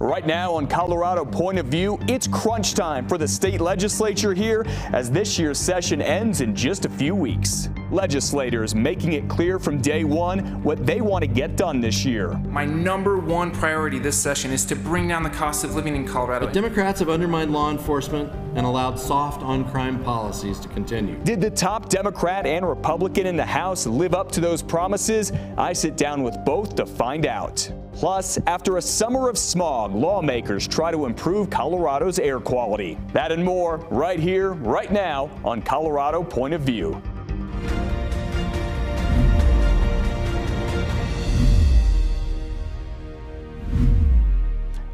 Right now on Colorado Point of View, it's crunch time for the state legislature here as this year's session ends in just a few weeks. Legislators making it clear from day one what they want to get done this year. My number one priority this session is to bring down the cost of living in Colorado. But Democrats have undermined law enforcement and allowed soft on crime policies to continue. Did the top Democrat and Republican in the House live up to those promises? I sit down with both to find out. Plus, after a summer of smog, lawmakers try to improve Colorado's air quality. That and more right here, right now on Colorado Point of View.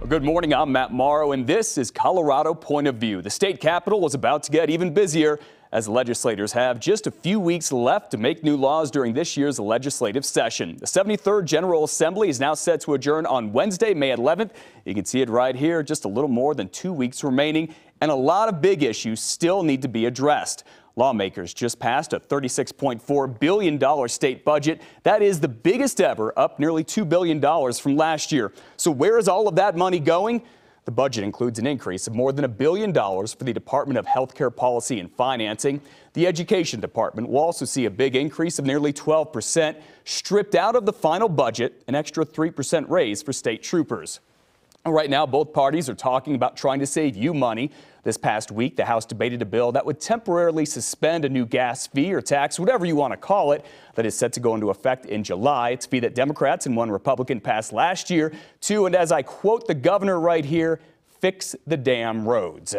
Good morning, I'm Matt Mauro, and this is Colorado Point of View. The state capitol is about to get even busier as legislators have just a few weeks left to make new laws during this year's legislative session. The 73rd General Assembly is now set to adjourn on Wednesday, May 11th. You can see it right here, just a little more than two weeks remaining, and a lot of big issues still need to be addressed. Lawmakers just passed a $36.4 billion state budget. That is the biggest ever, up nearly $2 billion from last year. So where is all of that money going? The budget includes an increase of more than a billion dollars for the Department of Healthcare Policy and Financing. The Education Department will also see a big increase of nearly 12%, stripped out of the final budget, an extra 3% raise for state troopers. Right now, both parties are talking about trying to save you money. This past week, the House debated a bill that would temporarily suspend a new gas fee or tax, whatever you want to call it, that is set to go into effect in July. It's a fee that Democrats and one Republican passed last year, too. And as I quote the governor right here, fix the damn roads.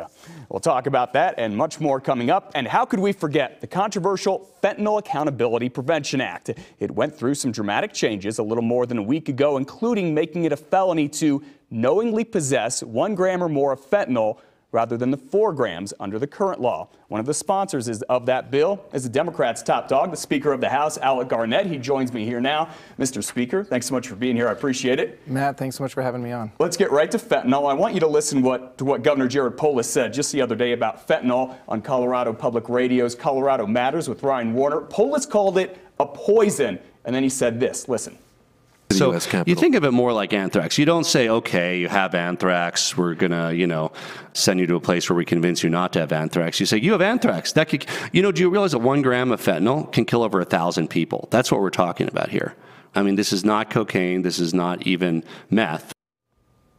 We'll talk about that and much more coming up. And how could we forget the controversial Fentanyl Accountability Prevention Act? It went through some dramatic changes a little more than a week ago, including making it a felony to knowingly possess one gram or more of fentanyl rather than the four grams under the current law. One of the sponsors is, of that bill is the Democrats' top dog, the Speaker of the House, Alec Garnett. He joins me here now. Mr. Speaker, thanks so much for being here. I appreciate it. Matt, thanks so much for having me on. Let's get right to fentanyl. I want you to listen what, to what Governor Jared Polis said just the other day about fentanyl on Colorado Public Radio's Colorado Matters with Ryan Warner. Polis called it a poison, and then he said this. Listen so you think of it more like anthrax. You don't say, okay, you have anthrax. We're gonna, you know, send you to a place where we convince you not to have anthrax. You say you have anthrax. That could, you know, do you realize that one gram of fentanyl can kill over a thousand people? That's what we're talking about here. I mean, this is not cocaine. This is not even meth.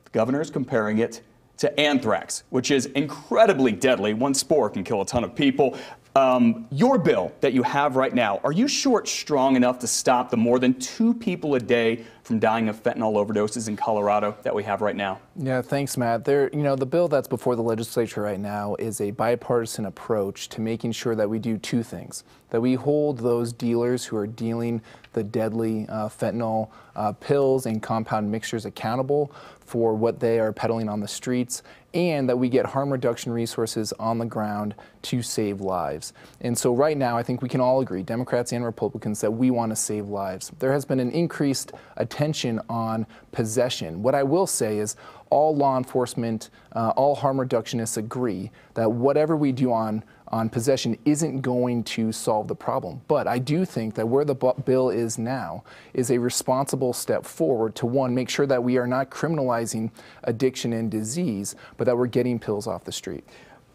The governor is comparing it to anthrax, which is incredibly deadly. One spore can kill a ton of people. Um, your bill that you have right now, are you short strong enough to stop the more than two people a day from dying of fentanyl overdoses in Colorado that we have right now? Yeah, thanks, Matt. There, you know, the bill that's before the legislature right now is a bipartisan approach to making sure that we do two things: that we hold those dealers who are dealing the deadly uh, fentanyl uh, pills and compound mixtures accountable for what they are peddling on the streets, and that we get harm reduction resources on the ground to save lives. And so right now, I think we can all agree, Democrats and Republicans, that we want to save lives. There has been an increased attention on possession. What I will say is all law enforcement, uh, all harm reductionists agree that whatever we do on on possession isn't going to solve the problem. But I do think that where the bill is now is a responsible step forward to one, make sure that we are not criminalizing addiction and disease, but that we're getting pills off the street.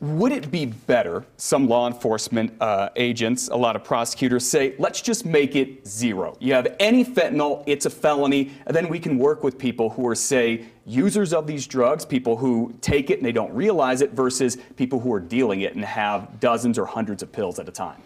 Would it be better, some law enforcement uh, agents, a lot of prosecutors say, let's just make it zero. You have any fentanyl, it's a felony, and then we can work with people who are, say, users of these drugs, people who take it and they don't realize it, versus people who are dealing it and have dozens or hundreds of pills at a time.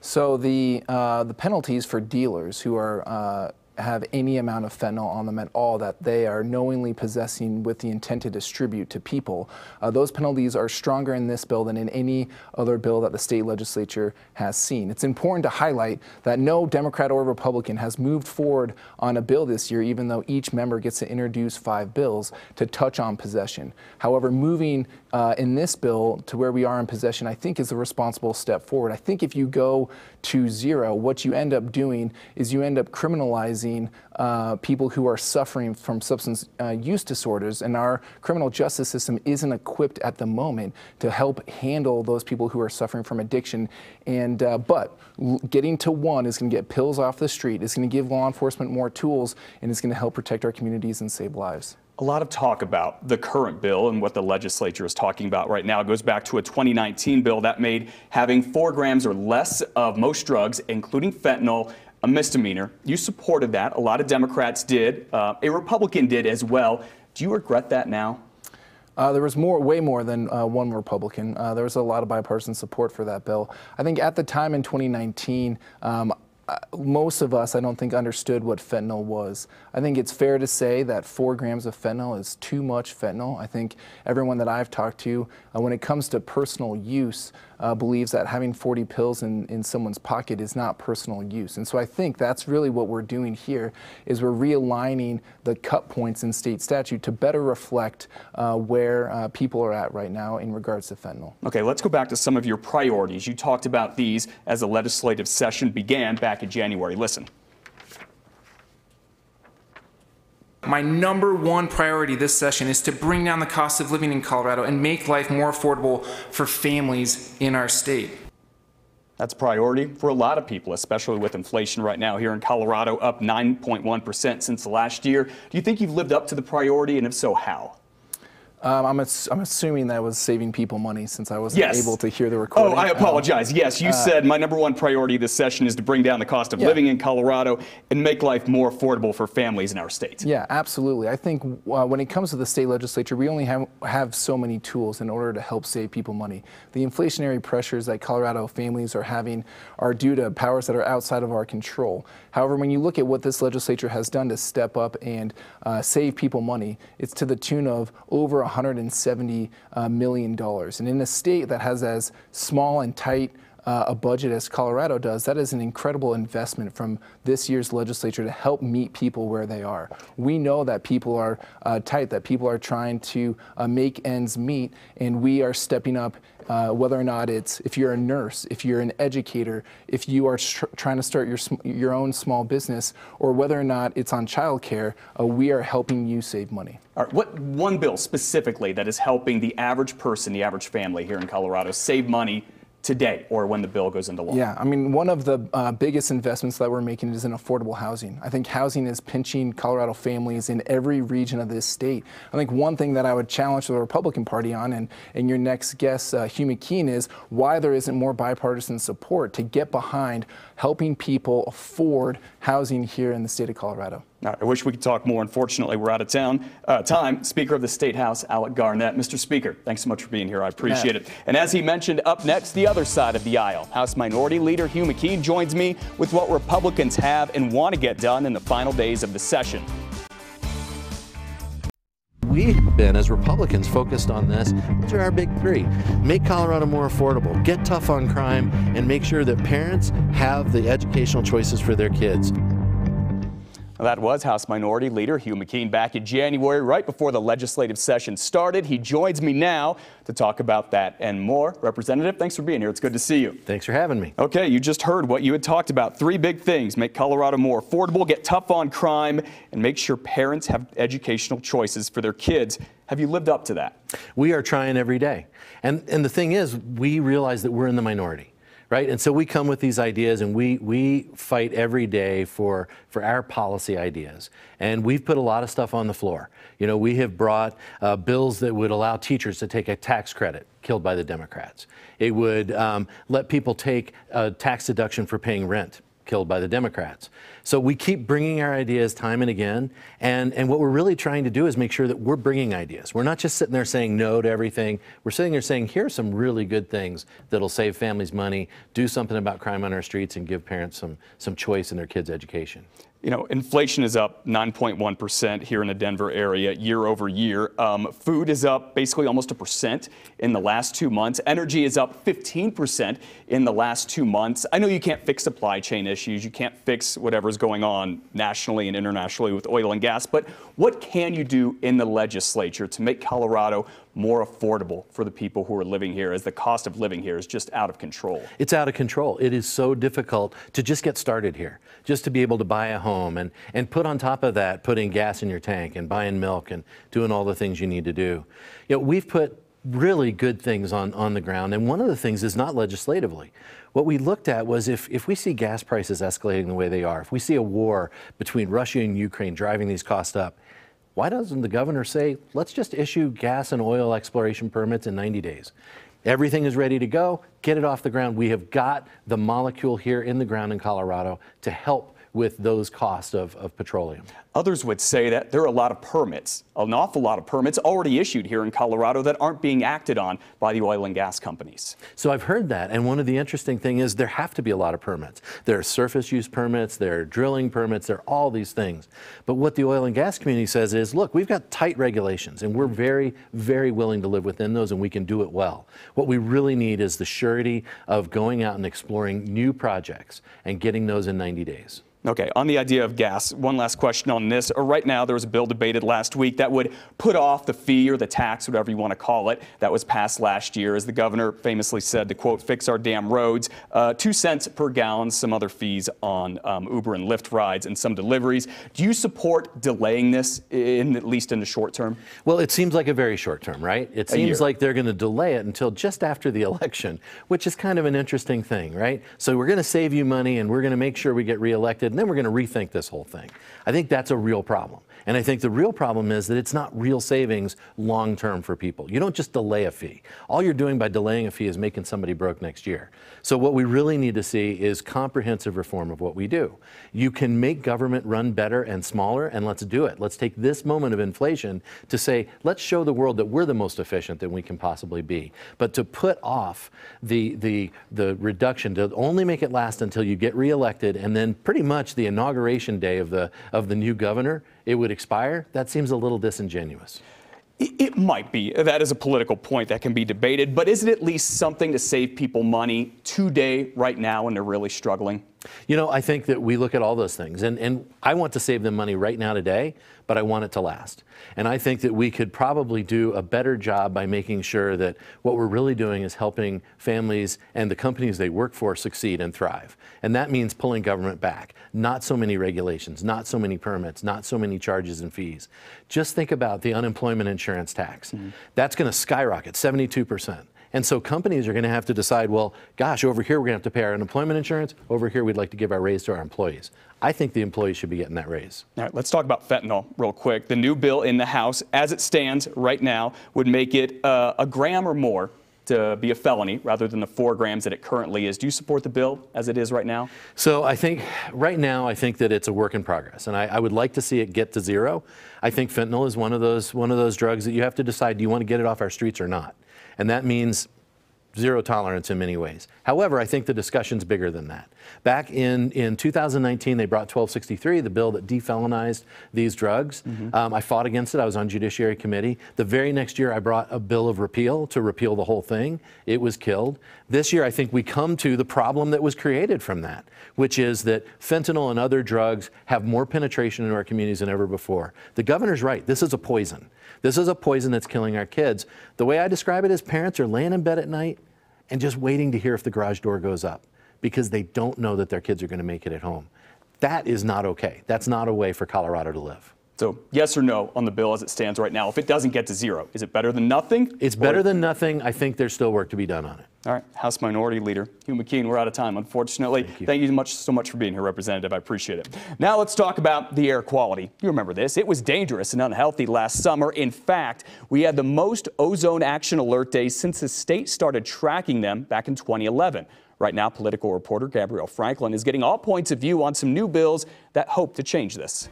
So the uh, the penalties for dealers who are uh, have any amount of fentanyl on them at all that they are knowingly possessing with the intent to distribute to people. Uh, those penalties are stronger in this bill than in any other bill that the state legislature has seen. It's important to highlight that no Democrat or Republican has moved forward on a bill this year, even though each member gets to introduce five bills to touch on possession. However, moving uh, in this bill to where we are in possession, I think is a responsible step forward. I think if you go to zero, what you end up doing is you end up criminalizing uh, people who are suffering from substance uh, use disorders, and our criminal justice system isn't equipped at the moment to help handle those people who are suffering from addiction. And uh, but getting to one is going to get pills off the street. It's going to give law enforcement more tools, and it's going to help protect our communities and save lives a lot of talk about the current bill and what the legislature is talking about right now. It goes back to a 2019 bill that made having four grams or less of most drugs, including fentanyl, a misdemeanor. You supported that. A lot of Democrats did. Uh, a Republican did as well. Do you regret that now? Uh, there was more, way more than uh, one Republican. Uh, there was a lot of bipartisan support for that bill. I think at the time in 2019, um, most of us, I don't think, understood what fentanyl was. I think it's fair to say that four grams of fentanyl is too much fentanyl. I think everyone that I've talked to, uh, when it comes to personal use, uh, believes that having 40 pills in, in someone's pocket is not personal use. And so I think that's really what we're doing here is we're realigning the cut points in state statute to better reflect uh, where uh, people are at right now in regards to fentanyl. Okay, let's go back to some of your priorities. You talked about these as the legislative session began back in January. Listen. My number one priority this session is to bring down the cost of living in Colorado and make life more affordable for families in our state. That's a priority for a lot of people, especially with inflation right now here in Colorado, up 9.1% since last year. Do you think you've lived up to the priority, and if so, how? Um, I'm, ass- I'm assuming that was saving people money since I wasn't Yes. able to hear the recording. Oh, I Um, apologize. Yes, you said my number one priority this session is to bring down the cost of Yeah. living in Colorado and make life more affordable for families in our state. Yeah, absolutely. I think uh, when it comes to the state legislature, we only have, have so many tools in order to help save people money. The inflationary pressures that Colorado families are having are due to powers that are outside of our control. However, when you look at what this legislature has done to step up and uh, save people money, it's to the tune of over 170 uh, million dollars. And in a state that has as small and tight uh, a budget as Colorado does, that is an incredible investment from this year's legislature to help meet people where they are. We know that people are uh, tight, that people are trying to uh, make ends meet, and we are stepping up. Uh, whether or not it's if you're a nurse, if you're an educator, if you are tr- trying to start your your own small business, or whether or not it's on childcare, uh, we are helping you save money. All right, what one bill specifically that is helping the average person, the average family here in Colorado save money today or when the bill goes into law? Yeah, I mean, one of the uh, biggest investments that we're making is in affordable housing. I think housing is pinching Colorado families in every region of this state. I think one thing that I would challenge the Republican Party on, and, and your next guest, uh, Hugh McKean, is why there isn't more bipartisan support to get behind helping people afford housing here in the state of Colorado. All right, I wish we could talk more. Unfortunately, we're out of town. Uh, time. Speaker of the State House, Alec Garnett. Mr. Speaker, thanks so much for being here. I appreciate Yeah. it. And as he mentioned, up next, the other side of the aisle. House Minority Leader Hugh McKean joins me with what Republicans have and want to get done in the final days of the session. We have been, as Republicans, focused on this. Those are our big three. Make Colorado more affordable, get tough on crime, and make sure that parents have the educational choices for their kids. That was House Minority Leader Hugh McKean back in January, right before the legislative session started. He joins me now to talk about that and more. Representative, thanks for being here. It's good to see you. Thanks for having me. Okay, you just heard what you had talked about. Three big things make Colorado more affordable, get tough on crime, and make sure parents have educational choices for their kids. Have you lived up to that? We are trying every day. And, and the thing is, we realize that we're in the minority. Right? And so we come with these ideas and we, we fight every day for, for our policy ideas. And we've put a lot of stuff on the floor. You know, we have brought uh, bills that would allow teachers to take a tax credit, killed by the Democrats. It would um, let people take a tax deduction for paying rent, killed by the Democrats. So we keep bringing our ideas time and again. And, and what we're really trying to do is make sure that we're bringing ideas. We're not just sitting there saying no to everything. We're sitting there saying, here are some really good things that'll save families money, do something about crime on our streets, and give parents some, some choice in their kids' education. You know, inflation is up 9.1% here in the Denver area year over year. Um, food is up basically almost a percent in the last two months. Energy is up 15% in the last two months. I know you can't fix supply chain issues. You can't fix whatever's going on nationally and internationally with oil and gas. But what can you do in the legislature to make Colorado more affordable for the people who are living here as the cost of living here is just out of control? It's out of control. It is so difficult to just get started here, just to be able to buy a home and, and put on top of that, putting gas in your tank and buying milk and doing all the things you need to do. You know, we've put really good things on, on the ground, and one of the things is not legislatively. What we looked at was if, if we see gas prices escalating the way they are, if we see a war between Russia and Ukraine driving these costs up, Why doesn't the governor say, let's just issue gas and oil exploration permits in 90 days? Everything is ready to go. Get it off the ground. We have got the molecule here in the ground in Colorado to help with those costs of, of petroleum. Others would say that there are a lot of permits, an awful lot of permits already issued here in Colorado that aren't being acted on by the oil and gas companies. So I've heard that, and one of the interesting things is there have to be a lot of permits. There are surface use permits, there are drilling permits, there are all these things. But what the oil and gas community says is, look, we've got tight regulations, and we're very, very willing to live within those, and we can do it well. What we really need is the surety of going out and exploring new projects and getting those in 90 days. Okay, on the idea of gas, one last question on this. Uh, right now, there was a bill debated last week that would put off the fee or the tax, whatever you want to call it, that was passed last year. As the governor famously said, to quote, fix our damn roads, uh, two cents per gallon, some other fees on um, Uber and Lyft rides and some deliveries. Do you support delaying this, in at least in the short term? Well, it seems like a very short term, right? It seems like they're going to delay it until just after the election, which is kind of an interesting thing, right? So we're going to save you money and we're going to make sure we get reelected and then we're going to rethink this whole thing. I think that's a real problem. And I think the real problem is that it's not real savings long term for people. You don't just delay a fee. All you're doing by delaying a fee is making somebody broke next year. So, what we really need to see is comprehensive reform of what we do. You can make government run better and smaller, and let's do it. Let's take this moment of inflation to say, let's show the world that we're the most efficient that we can possibly be. But to put off the, the, the reduction, to only make it last until you get reelected, and then pretty much the inauguration day of the, of the new governor, it would expire, that seems a little disingenuous. It might be. That is a political point that can be debated, but is it at least something to save people money today, right now, when they're really struggling? You know, I think that we look at all those things, and, and I want to save them money right now today, but I want it to last. And I think that we could probably do a better job by making sure that what we're really doing is helping families and the companies they work for succeed and thrive. And that means pulling government back. Not so many regulations, not so many permits, not so many charges and fees. Just think about the unemployment insurance tax. Mm-hmm. That's going to skyrocket 72 percent. And so companies are going to have to decide, well, gosh, over here we're going to have to pay our unemployment insurance. Over here we'd like to give our raise to our employees. I think the employees should be getting that raise. All right, let's talk about fentanyl real quick. The new bill in the House, as it stands right now, would make it uh, a gram or more to be a felony rather than the four grams that it currently is. Do you support the bill as it is right now? So I think right now I think that it's a work in progress, and I, I, would like to see it get to zero. I think fentanyl is one of those one of those drugs that you have to decide: do you want to get it off our streets or not? And that means zero tolerance in many ways. However, I think the discussion's bigger than that. Back in, in 2019, they brought 1263, the bill that defelonized these drugs. Mm-hmm. Um, I fought against it. I was on Judiciary Committee. The very next year, I brought a bill of repeal to repeal the whole thing. It was killed. This year, I think we come to the problem that was created from that, which is that fentanyl and other drugs have more penetration in our communities than ever before. The governor's right. This is a poison. This is a poison that's killing our kids. The way I describe it is parents are laying in bed at night and just waiting to hear if the garage door goes up because they don't know that their kids are going to make it at home. That is not okay. That's not a way for Colorado to live. So, yes or no on the bill as it stands right now? If it doesn't get to zero, is it better than nothing? It's better than nothing. I think there's still work to be done on it. All right, House Minority Leader Hugh McKean, we're out of time, unfortunately. Thank you. Thank you much, so much for being here, Representative. I appreciate it. Now let's talk about the air quality. You remember this. It was dangerous and unhealthy last summer. In fact, we had the most ozone action alert days since the state started tracking them back in 2011. Right now, political reporter Gabrielle Franklin is getting all points of view on some new bills that hope to change this.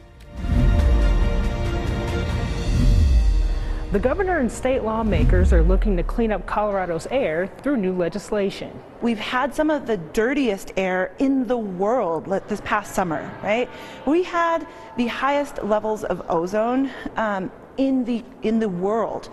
The governor and state lawmakers are looking to clean up Colorado's air through new legislation. We've had some of the dirtiest air in the world this past summer, right? We had the highest levels of ozone um, in the in the world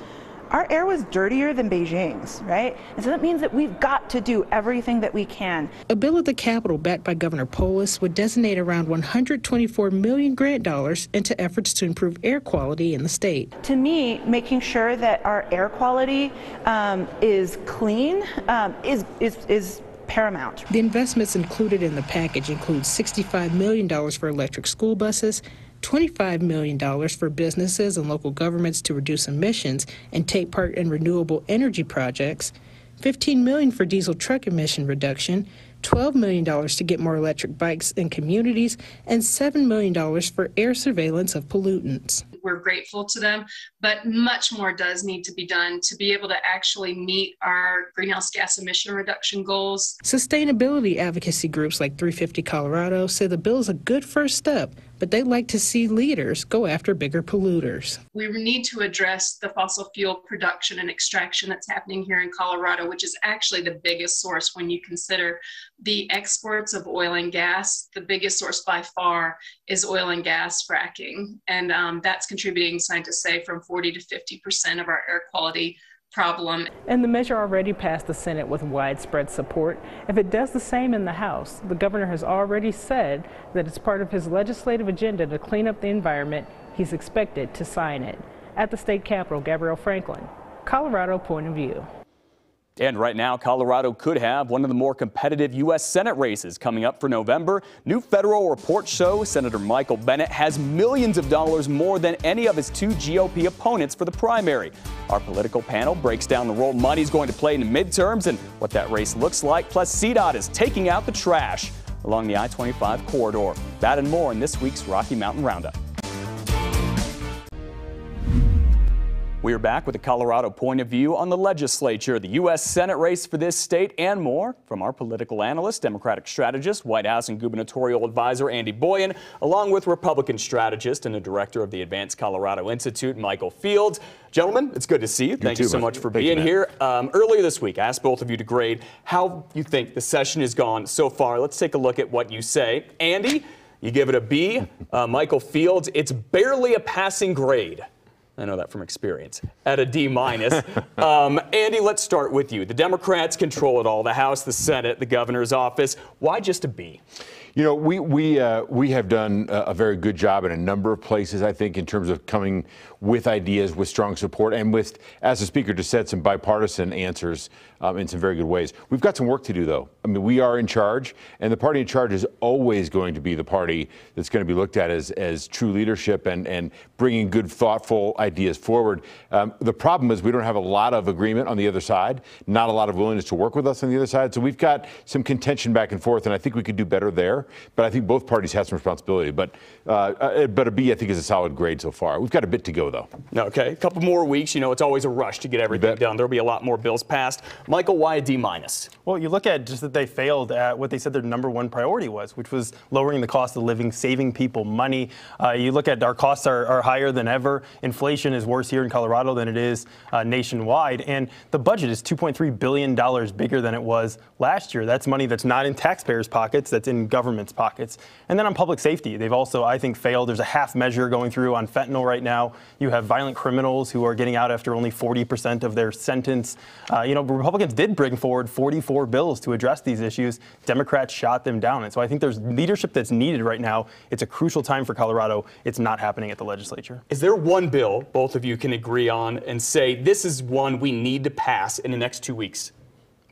our air was dirtier than Beijing's, right? And so that means that we've got to do everything that we can. A bill at the Capitol backed by Governor Polis would designate around 124 million grant dollars into efforts to improve air quality in the state. To me, making sure that our air quality um, is clean um, is, is, is paramount. The investments included in the package include $65 million for electric school buses, $25 million for businesses and local governments to reduce emissions and take part in renewable energy projects, 15 million for diesel truck emission reduction, $12 million to get more electric bikes in communities, and $7 million for air surveillance of pollutants we're grateful to them. But much more does need to be done to be able to actually meet our greenhouse gas emission reduction goals. Sustainability advocacy groups like 350 Colorado say the bill is a good first step but they like to see leaders go after bigger polluters. We need to address the fossil fuel production and extraction that's happening here in Colorado, which is actually the biggest source when you consider the exports of oil and gas. The biggest source by far is oil and gas fracking, and um, that's contributing, scientists say, from 40 to 50 percent of our air quality problem. And the measure already passed the Senate with widespread support. If it does the same in the House, the governor has already said that it's part of his legislative agenda to clean up the environment. He's expected to sign it. At the state capitol, Gabrielle Franklin, Colorado Point of View. And right now, Colorado could have one of the more competitive U.S. Senate races coming up for November. New federal reports show Senator Michael Bennet has millions of dollars more than any of his two GOP opponents for the primary. Our political panel breaks down the role money's going to play in the midterms and what that race looks like. Plus, CDOT is taking out the trash along the I-25 corridor. That and more in this week's Rocky Mountain Roundup. We are back with a Colorado point of view on the legislature, the U.S. Senate race for this state, and more from our political analyst, Democratic strategist, White House and gubernatorial advisor Andy Boian, along with Republican strategist and the director of the Advance Colorado Institute, Michael Fields. Gentlemen, it's good to see you. you Thank too, you so much for Thank being you, here. Um, earlier this week, I asked both of you to grade how you think the session has gone so far. Let's take a look at what you say. Andy, you give it a B. Uh, Michael Fields, it's barely a passing grade. I know that from experience, at a D minus. um, Andy, let's start with you. The Democrats control it all the House, the Senate, the governor's office. Why just a B? You know, we we uh, we have done a very good job in a number of places. I think in terms of coming with ideas, with strong support, and with, as the speaker just said, some bipartisan answers um, in some very good ways. We've got some work to do, though. I mean, we are in charge, and the party in charge is always going to be the party that's going to be looked at as as true leadership and and bringing good, thoughtful ideas forward. Um, the problem is we don't have a lot of agreement on the other side, not a lot of willingness to work with us on the other side. So we've got some contention back and forth, and I think we could do better there. But I think both parties have some responsibility. But uh, uh, but a B, I think, is a solid grade so far. We've got a bit to go, though. Okay, a couple more weeks. You know, it's always a rush to get everything done. There'll be a lot more bills passed. Michael, why a D minus? Well, you look at just that they failed at what they said their number one priority was, which was lowering the cost of living, saving people money. Uh, you look at our costs are, are, higher than ever. Inflation is worse here in Colorado than it is uh, nationwide, and the budget is 2.3 billion dollars bigger than it was last year. That's money that's not in taxpayers' pockets, that's in government's pockets. And then on public safety, they've also, I think, failed. There's a half measure going through on fentanyl right now. You have violent criminals who are getting out after only 40% of their sentence. Uh, you know, Republicans did bring forward 44 bills to address these issues. Democrats shot them down. And so I think there's leadership that's needed right now. It's a crucial time for Colorado. It's not happening at the legislature. Is there one bill both of you can agree on and say this is one we need to pass in the next two weeks?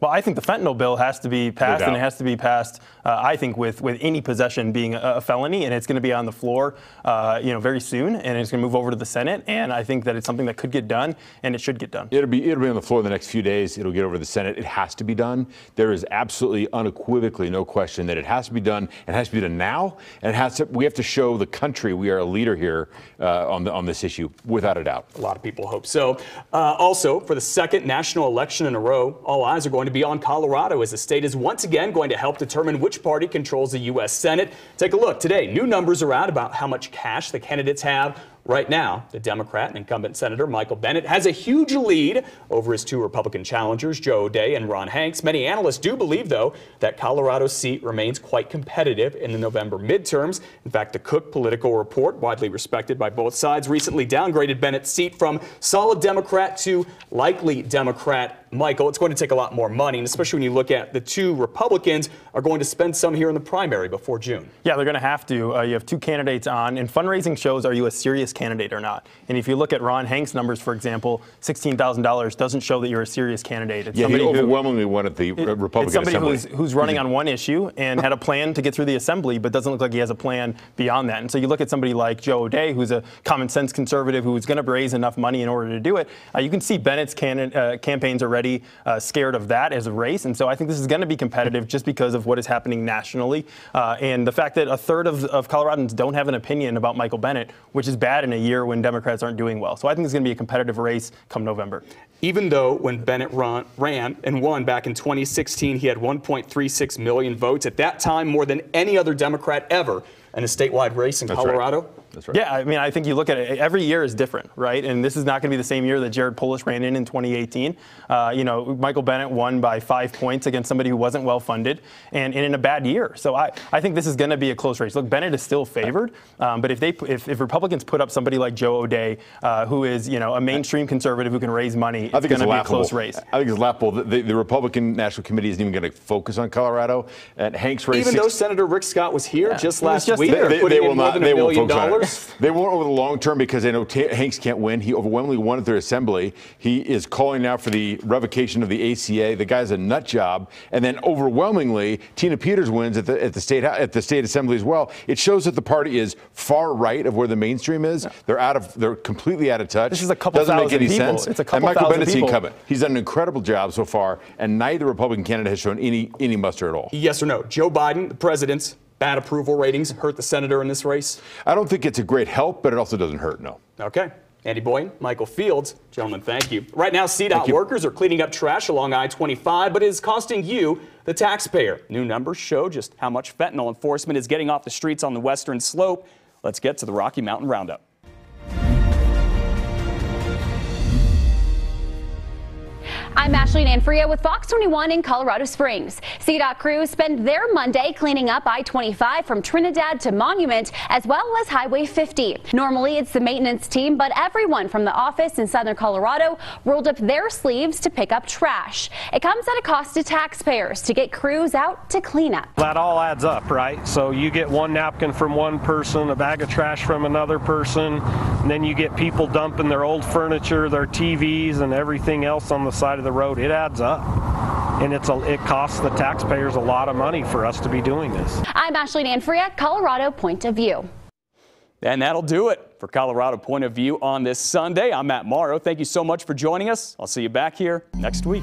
Well, I think the fentanyl bill has to be passed, no and it has to be passed. Uh, I think with with any possession being a, a felony, and it's going to be on the floor, uh, you know, very soon, and it's going to move over to the Senate. And I think that it's something that could get done, and it should get done. It'll be it'll be on the floor in the next few days. It'll get over to the Senate. It has to be done. There is absolutely unequivocally no question that it has to be done. It has to be done now, and it has to. We have to show the country we are a leader here uh, on the, on this issue, without a doubt. A lot of people hope so. Uh, also, for the second national election in a row, all eyes are going to be on Colorado as the state is once again going to help determine which party controls the U.S. Senate. Take a look today. New numbers are out about how much cash the candidates have Right now, the Democrat and incumbent Senator Michael Bennet has a huge lead over his two Republican challengers, Joe O'Dea and Ron Hanks. Many analysts do believe, though, that Colorado's seat remains quite competitive in the November midterms. In fact, the Cook Political Report, widely respected by both sides, recently downgraded Bennet's seat from solid Democrat to likely Democrat. Michael, it's going to take a lot more money, and especially when you look at the two Republicans are going to spend some here in the primary before June. Yeah, they're going to have to. Uh, you have two candidates on, and fundraising shows are you a serious candidate or not. And if you look at Ron Hanks' numbers, for example, $16,000 doesn't show that you're a serious candidate. It's yeah, he overwhelmingly who, won at the it, Republican It's somebody Assembly. who's, who's running on one issue and had a plan to get through the Assembly, but doesn't look like he has a plan beyond that. And so you look at somebody like Joe O'Dea, who's a common sense conservative who's going to raise enough money in order to do it. Uh, you can see Bennet's can, uh, campaigns already already uh, scared of that as a race. And so I think this is going to be competitive just because of what is happening nationally. Uh, and the fact that a third of, of Coloradans don't have an opinion about Michael Bennet, which is bad in a year when Democrats aren't doing well. So I think it's going to be a competitive race come November. Even though when Bennet run, ran and won back in 2016, he had 1.36 million votes. At that time, more than any other Democrat ever in a statewide race in That's Colorado. Right. That's right. Yeah, I mean, I think you look at it, every year is different, right? And this is not going to be the same year that Jared Polis ran in in 2018. Uh, you know, Michael Bennet won by five points against somebody who wasn't well funded and, and in a bad year. So I, I think this is going to be a close race. Look, Bennet is still favored, um, but if they if, if Republicans put up somebody like Joe O'Dea, uh, who is you know a mainstream conservative who can raise money, it's I think going it's to be a laughable. close race. I think it's laughable. The, the, the Republican National Committee isn't even going to focus on Colorado. And Hanks' race. Even six- though Senator Rick Scott was here just last just week, here. they, putting they will not. They won't million focus on dollars. It. They won't over the long term because they know Ta- Hanks can't win. He overwhelmingly won at their assembly. He is calling now for the revocation of the ACA. The guy's a nut job. And then overwhelmingly, Tina Peters wins at the at the state at the state assembly as well. It shows that the party is far right of where the mainstream is. They're out of. They're completely out of touch. This is a couple Doesn't make any people. sense. It's a and couple Michael thousand Bennet's people. incumbent. He's done an incredible job so far, and neither Republican candidate has shown any any muster at all. Yes or no? Joe Biden, the president's bad approval ratings hurt the senator in this race. I don't think it's a great help, but it also doesn't hurt. No. Okay. Andy Boian, Michael Fields, gentlemen, thank you. Right now, CDOT workers are cleaning up trash along I-25, but it is costing you, the taxpayer. New numbers show just how much fentanyl enforcement is getting off the streets on the western slope. Let's get to the Rocky Mountain Roundup. I'm Ashley Nanfria with Fox 21 in Colorado Springs. CDOT crews spend their Monday cleaning up I-25 from Trinidad to Monument, as well as Highway 50. Normally, it's the maintenance team, but everyone from the office in Southern Colorado rolled up their sleeves to pick up trash. It comes at a cost to taxpayers to get crews out to clean up. That all adds up, right? So you get one napkin from one person, a bag of trash from another person, and then you get people dumping their old furniture, their TVs, and everything else on the side of the road. It adds up. And it's a, it costs the taxpayers a lot of money for us to be doing this. I'm Ashley Nanfria, Colorado Point of View. And that'll do it for Colorado Point of View on this Sunday. I'm Matt Mauro. Thank you so much for joining us. I'll see you back here next week.